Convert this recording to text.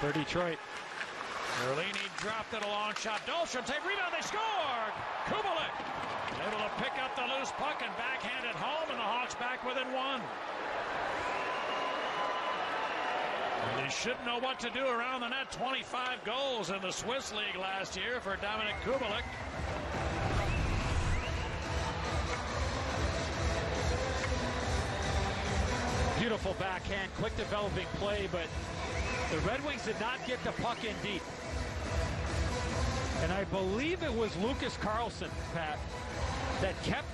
for Detroit. Merlini dropped it a long shot. Dahlstrom take rebound. They score. Kubalik able to pick up the loose puck and backhand it home, and the Hawks back within one. And they should know what to do around the net. 25 goals in the Swiss League last year for Dominik Kubalik. Beautiful backhand, quick developing play, but the Red Wings did not get the puck in deep. And I believe it was Lucas Carlsson, Pat, that kept